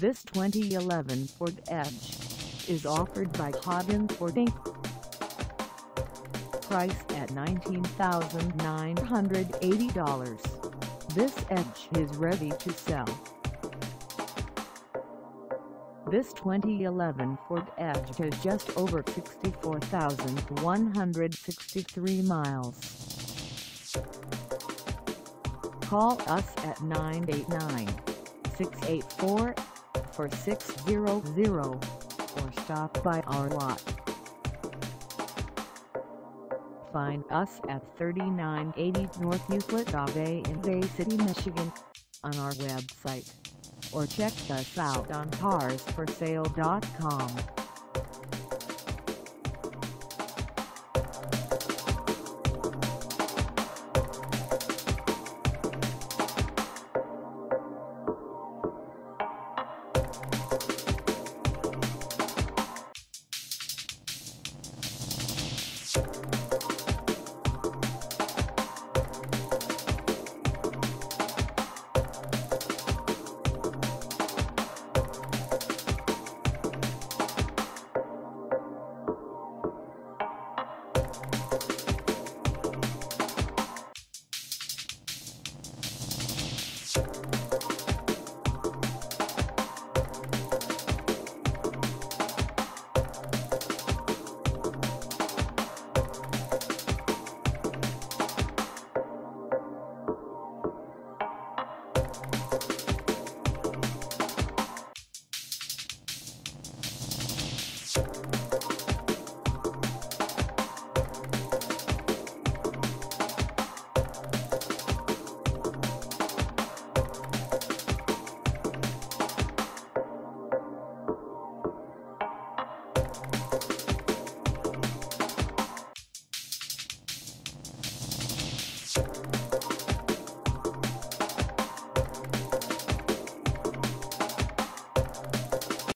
This 2011 Ford Edge is offered by Hagen Ford Inc. Priced at $19,980, this Edge is ready to sell. This 2011 Ford Edge has just over 64,163 miles. Call us at 989-684-4600 or stop by our lot. Find us at 3980 North Euclid Ave in Bay City, Michigan on our website or check us out on carsforsale.com.